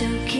so cute.